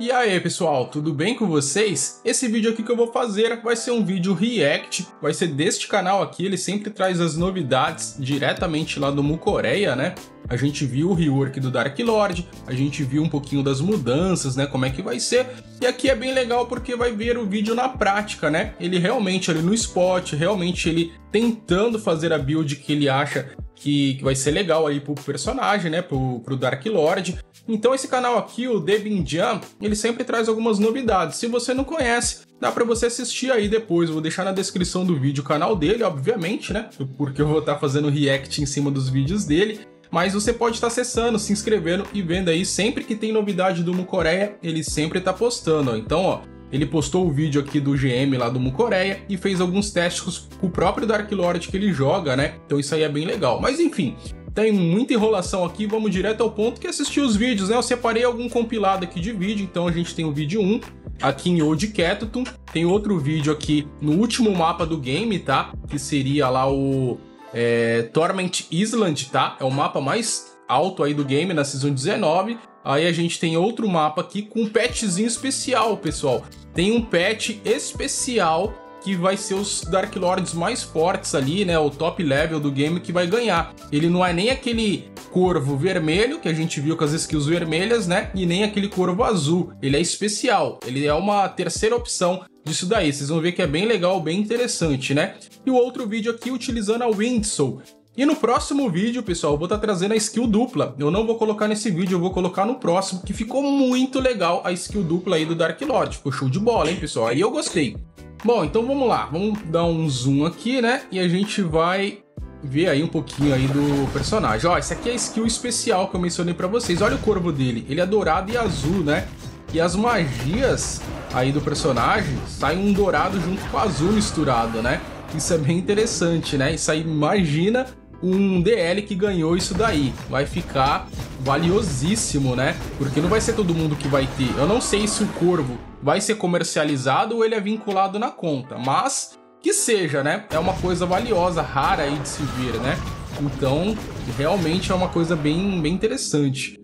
E aí pessoal, tudo bem com vocês? Esse vídeo aqui que eu vou fazer vai ser um vídeo react, vai ser deste canal aqui, ele sempre traz as novidades diretamente lá do Mucoreia, né? A gente viu o rework do Dark Lord, a gente viu um pouquinho das mudanças, né, como é que vai ser. E aqui é bem legal porque vai ver o vídeo na prática, né? Ele realmente ali no spot, realmente ele tentando fazer a build que ele acha que, que vai ser legal aí pro personagem, né, pro, pro Dark Lord. Então esse canal aqui, o Debin Jam, ele sempre traz algumas novidades. Se você não conhece, dá para você assistir aí depois. Vou deixar na descrição do vídeo o canal dele, obviamente, né? Porque eu vou estar tá fazendo react em cima dos vídeos dele. Mas você pode estar acessando, se inscrevendo e vendo aí sempre que tem novidade do Mucoreia, ele sempre tá postando. Então, ó, ele postou o vídeo aqui do GM lá do Mucoreia e fez alguns testes com o próprio Dark Lord que ele joga, né? Então isso aí é bem legal. Mas enfim, tem muita enrolação aqui, vamos direto ao ponto que assistir os vídeos, né? Eu separei algum compilado aqui de vídeo, então a gente tem o vídeo 1 aqui em Old Ketutum, tem outro vídeo aqui no último mapa do game, tá? Que seria lá o é, Torment Island, tá? É o mapa mais alto aí do game na Season 19. Aí a gente tem outro mapa aqui com um patchzinho especial, pessoal. Tem um patch especial que vai ser os Dark Lords mais fortes ali, né? O top level do game que vai ganhar. Ele não é nem aquele corvo vermelho que a gente viu com as skills vermelhas, né? E nem aquele corvo azul. Ele é especial. Ele é uma terceira opção disso daí. Vocês vão ver que é bem legal, bem interessante, né? E o outro vídeo aqui utilizando a Windsoul. E no próximo vídeo, pessoal, eu vou estar tá trazendo a skill dupla. Eu não vou colocar nesse vídeo, eu vou colocar no próximo, que ficou muito legal a skill dupla aí do Dark Lord. Ficou show de bola, hein, pessoal? Aí eu gostei. Bom, então vamos lá, vamos dar um zoom aqui, né? E a gente vai ver aí um pouquinho aí do personagem. Ó, esse aqui é a skill especial que eu mencionei pra vocês. Olha o corvo dele, ele é dourado e azul, né? E as magias aí do personagem saem um dourado junto com azul misturado, né? Isso é bem interessante, né? Isso aí, imagina um DL que ganhou isso daí. Vai ficar valiosíssimo, né? Porque não vai ser todo mundo que vai ter. Eu não sei se o Corvo vai ser comercializado ou ele é vinculado na conta, mas que seja, né? É uma coisa valiosa, rara aí de se ver, né? Então, realmente é uma coisa bem, bem interessante.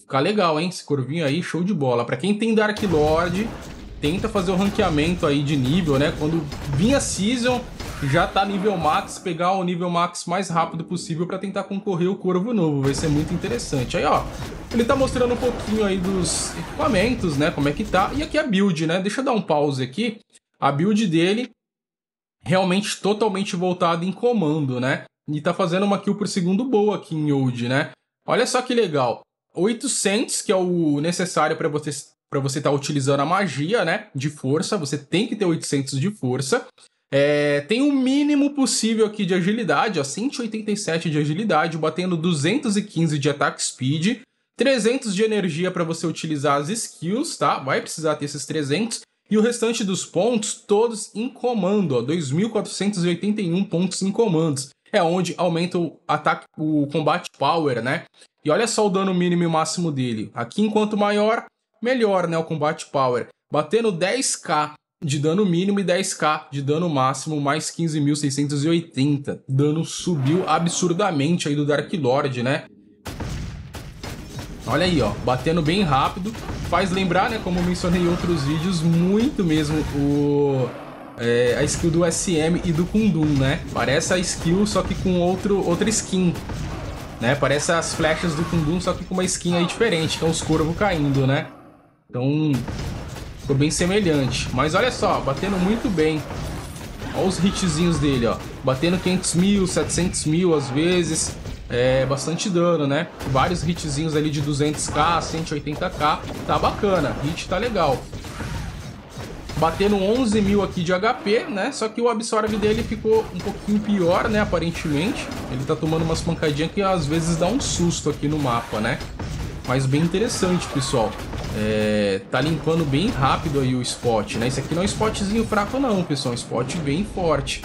Ficar legal, hein? Esse corvinho aí, show de bola. Para quem tem Dark Lord, tenta fazer o ranqueamento aí de nível, né? Quando vinha Season, já tá nível max, pegar o nível max mais rápido possível para tentar concorrer o Corvo novo, vai ser muito interessante. Aí, ó, ele tá mostrando um pouquinho aí dos equipamentos, né, como é que tá, e aqui a build, né, deixa eu dar um pause aqui, a build dele realmente totalmente voltada em comando, né, e tá fazendo uma kill por segundo boa aqui em Old, né, olha só que legal, 800, que é o necessário para você para você estar tá utilizando a magia, né, de força, você tem que ter 800 de força, é, tem o um mínimo possível aqui de agilidade, ó, 187 de agilidade, batendo 215 de attack speed, 300 de energia para você utilizar as skills, tá? Vai precisar ter esses 300. E o restante dos pontos, todos em comando, ó, 2.481 pontos em comandos. É onde aumenta o ataque, o combate power, né? E olha só o dano mínimo e máximo dele. Aqui, enquanto maior, melhor, né? O combate power. Batendo 10k de dano mínimo e 10k de dano máximo, mais 15.680. Dano subiu absurdamente aí do Dark Lord, né? Olha aí, ó, batendo bem rápido. Faz lembrar, né, como mencionei em outros vídeos, muito mesmo o... É, a skill do SM e do Kundum, né? Parece a skill, só que com outro, outra skin. Né? Parece as flechas do Kundum, só que com uma skin aí diferente, que é os corvos caindo, né? Então, Ficou bem semelhante. Mas olha só, batendo muito bem. Olha os hitzinhos dele, ó. Batendo 500 mil, 700 mil às vezes. É bastante dano, né? Vários hitzinhos ali de 200k, 180k. Tá bacana, hit tá legal. Batendo 11 mil aqui de HP, né? Só que o absorve dele ficou um pouquinho pior, né? Aparentemente. Ele tá tomando umas pancadinhas que às vezes dá um susto aqui no mapa, né? Mas bem interessante, pessoal. É, tá limpando bem rápido aí o spot, né? Isso aqui não é um spotzinho fraco não, pessoal. É um spot bem forte.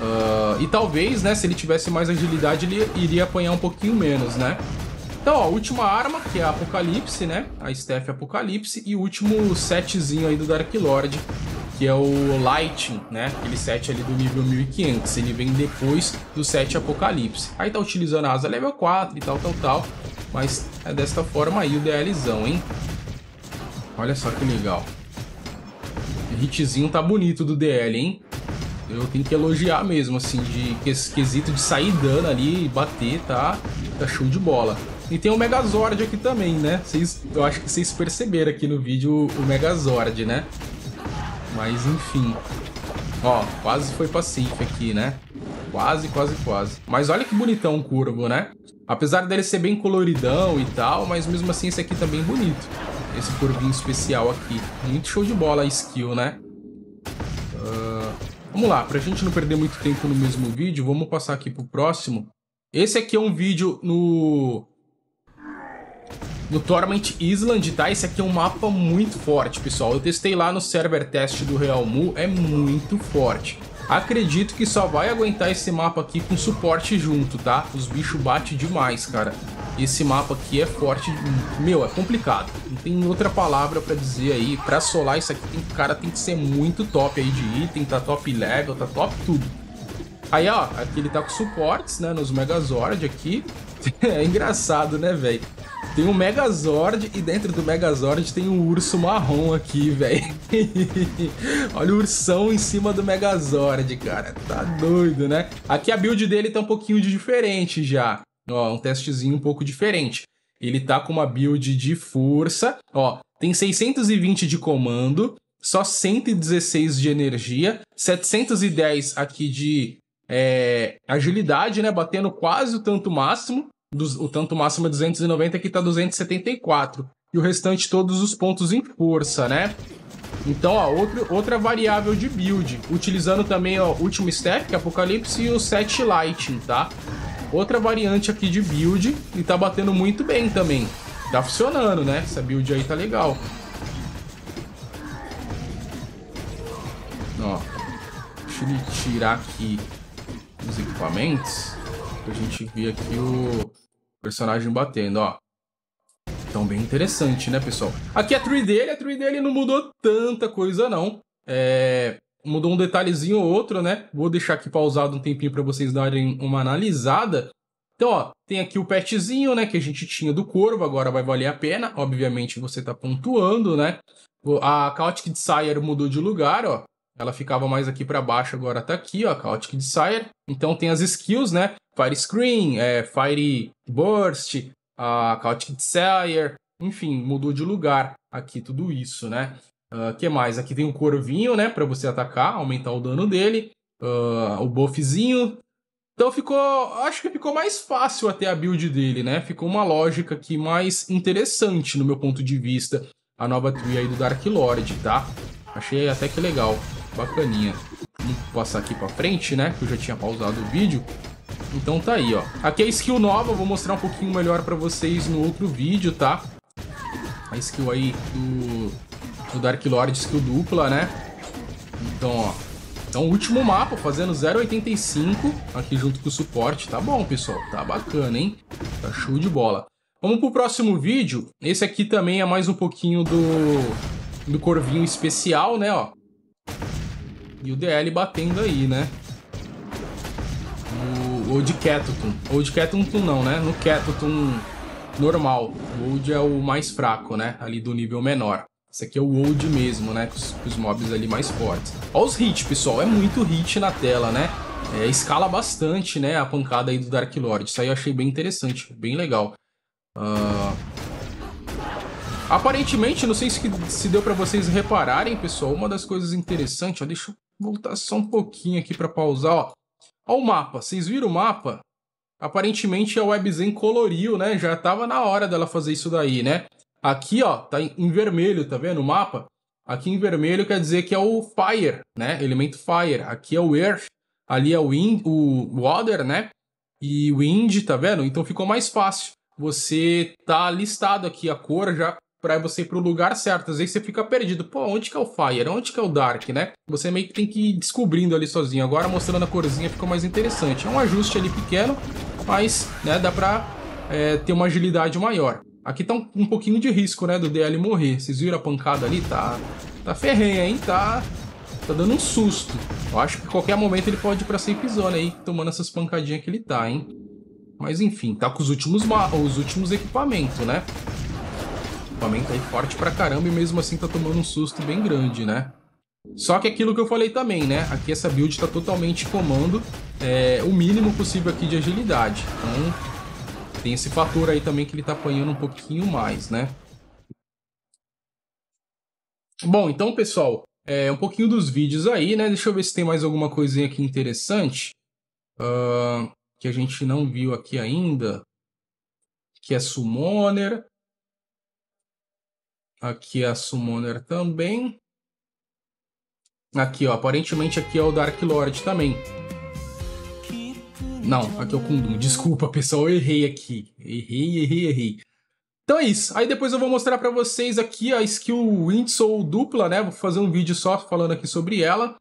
Uh, e talvez, né, se ele tivesse mais agilidade, ele iria apanhar um pouquinho menos, né? Então, ó, última arma, que é a Apocalipse, né? A Steph Apocalipse. E o último setzinho aí do Dark Lord, que é o Lighting, né? Aquele set ali do nível 1500. Ele vem depois do set Apocalipse. Aí tá utilizando a asa level 4 e tal, tal, tal. Mas é desta forma aí o DLzão, hein? Olha só que legal. O hitzinho tá bonito do DL, hein? Eu tenho que elogiar mesmo, assim, de quesito de sair dano ali e bater, tá? Tá show de bola. E tem o Megazord aqui também, né? Vocês, eu acho que vocês perceberam aqui no vídeo o Megazord, né? Mas enfim. Ó, quase foi pra safe aqui, né? Quase, quase, quase. Mas olha que bonitão o curvo, né? Apesar dele ser bem coloridão e tal, mas mesmo assim esse aqui tá bonito. Esse curvinho especial aqui. Muito show de bola a skill, né? Uh, vamos lá, pra gente não perder muito tempo no mesmo vídeo, vamos passar aqui pro próximo. Esse aqui é um vídeo no no Torment Island, tá? Esse aqui é um mapa muito forte, pessoal. Eu testei lá no server test do Realmu, é muito forte. Acredito que só vai aguentar esse mapa aqui com suporte junto, tá? Os bichos batem demais, cara. Esse mapa aqui é forte, meu, é complicado. Não tem outra palavra pra dizer aí. Pra solar isso aqui, o cara tem que ser muito top aí de item, tá top level, tá top tudo. Aí, ó, aqui ele tá com suportes, né, nos Megazord aqui. é engraçado, né, velho? Tem um Megazord e dentro do Megazord tem um urso marrom aqui, velho. Olha o ursão em cima do Megazord, cara. Tá doido, né? Aqui a build dele tá um pouquinho de diferente já. Ó, um testezinho um pouco diferente. Ele tá com uma build de força, ó, tem 620 de comando, só 116 de energia, 710 aqui de é, agilidade, né, batendo quase o tanto máximo, o tanto máximo é 290, aqui tá 274. E o restante todos os pontos em força, né? Então, ó, outro, outra variável de build. Utilizando também o último step, que é Apocalipse, e o set Lighting, tá? Outra variante aqui de build. E tá batendo muito bem também. Tá funcionando, né? Essa build aí tá legal. Ó. Deixa eu tirar aqui os equipamentos. Pra gente ver aqui o personagem batendo, ó. Então, bem interessante, né, pessoal? Aqui a tree dele, a tree dele não mudou tanta coisa, não. É... Mudou um detalhezinho ou outro, né? Vou deixar aqui pausado um tempinho para vocês darem uma analisada. Então, ó, tem aqui o petzinho, né, que a gente tinha do corvo, agora vai valer a pena. Obviamente, você tá pontuando, né? A Chaotic Desire mudou de lugar, ó. Ela ficava mais aqui para baixo, agora tá aqui, ó, Chaotic Desire. Então tem as skills, né? Fire Screen, é, Fire Burst, a Chaotic Desire, enfim, mudou de lugar aqui tudo isso, né? Uh, que mais? Aqui tem um corvinho, né, para você atacar, aumentar o dano dele. Uh, o buffzinho. Então ficou, acho que ficou mais fácil até a build dele, né? Ficou uma lógica aqui mais interessante no meu ponto de vista. A nova tree aí do Dark Lord, tá? Achei até que legal bacaninha. Vamos passar aqui pra frente, né? Que eu já tinha pausado o vídeo. Então tá aí, ó. Aqui é a skill nova, vou mostrar um pouquinho melhor pra vocês no outro vídeo, tá? A skill aí do, do Dark Lord, skill dupla, né? Então, ó. Então, último mapa, fazendo 0,85 aqui junto com o suporte. Tá bom, pessoal. Tá bacana, hein? Tá show de bola. Vamos pro próximo vídeo. Esse aqui também é mais um pouquinho do, do corvinho especial, né, ó. E o DL batendo aí, né? O Old Catutum. Old Catutum não, né? No Catutum normal. O Old é o mais fraco, né? Ali do nível menor. Esse aqui é o Old mesmo, né? Com os, com os mobs ali mais fortes. Olha os hits, pessoal. É muito hit na tela, né? É, escala bastante, né? A pancada aí do Dark Lord. Isso aí eu achei bem interessante. Bem legal. Uh... Aparentemente, não sei se, se deu para vocês repararem, pessoal, uma das coisas interessantes, ó, deixa eu voltar só um pouquinho aqui para pausar, ó. Ó o mapa, vocês viram o mapa? Aparentemente a WebZen coloriu, né? Já tava na hora dela fazer isso daí, né? Aqui, ó, tá em vermelho, tá vendo o mapa? Aqui em vermelho quer dizer que é o Fire, né? Elemento Fire. Aqui é o Earth, ali é o Wind, o Water, né? E Wind, tá vendo? Então ficou mais fácil. Você tá listado aqui a cor já para você ir pro lugar certo. Às vezes você fica perdido. Pô, onde que é o Fire? Onde que é o Dark, né? Você meio que tem que ir descobrindo ali sozinho. Agora mostrando a corzinha ficou mais interessante. É um ajuste ali pequeno, mas né, dá pra é, ter uma agilidade maior. Aqui tá um, um, pouquinho de risco, né, do DL morrer. Vocês viram a pancada ali? Tá, tá ferrenha, hein? Tá, tá dando um susto. Eu acho que qualquer momento ele pode ir pra safe zone aí, tomando essas pancadinhas que ele tá, hein? Mas enfim, tá com os últimos, os últimos equipamentos, né? Equipamento aí forte pra caramba e mesmo assim tá tomando um susto bem grande, né? Só que aquilo que eu falei também, né? Aqui essa build tá totalmente comando é, o mínimo possível aqui de agilidade. Então tem esse fator aí também que ele tá apanhando um pouquinho mais, né? Bom, então pessoal, é, um pouquinho dos vídeos aí, né? Deixa eu ver se tem mais alguma coisinha aqui interessante. Uh, que a gente não viu aqui ainda. Que é Summoner. Aqui é a Summoner também. Aqui, ó. Aparentemente aqui é o Dark Lord também. Não, aqui é o Kundum. Desculpa, pessoal. Eu errei aqui. Errei, errei, errei. Então é isso. Aí depois eu vou mostrar para vocês aqui a skill Windsoul dupla, né? Vou fazer um vídeo só falando aqui sobre ela.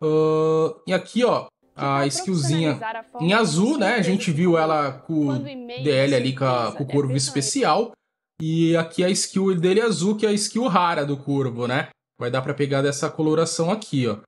Uh, e aqui, ó, a skillzinha em azul, né? A gente viu ela com o DL ali com, a, com o corvo especial. E aqui a skill dele azul, que é a skill rara do corvo, né? vai dar para pegar dessa coloração aqui, ó.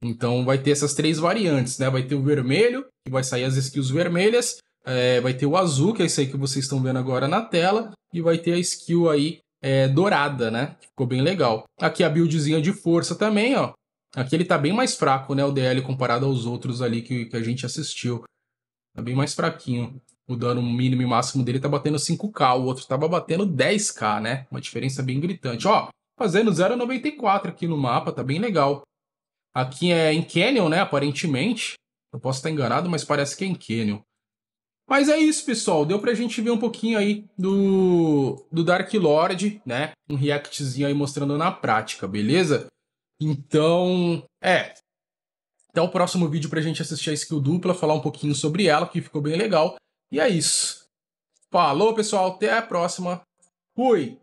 Então vai ter essas três variantes, né? Vai ter o vermelho, que vai sair as skills vermelhas, é, vai ter o azul, que é isso aí que vocês estão vendo agora na tela, e vai ter a skill aí é, dourada, né? Ficou bem legal. Aqui a buildzinha de força também, ó. Aqui ele tá bem mais fraco, né? O DL comparado aos outros ali que, que a gente assistiu. Tá bem mais fraquinho. O dano mínimo e máximo dele tá batendo 5k, o outro tava batendo 10k, né? Uma diferença bem gritante. Ó, fazendo 0,94 aqui no mapa, tá bem legal. Aqui é em Canyon, né, aparentemente. Eu posso estar enganado, mas parece que é em Canyon. Mas é isso, pessoal. Deu pra gente ver um pouquinho aí do, do Dark Lord, né? Um reactzinho aí mostrando na prática, beleza? Então, é. Até o próximo vídeo pra gente assistir a skill dupla, falar um pouquinho sobre ela, que ficou bem legal. E é isso. Falou, pessoal. Até a próxima. Fui!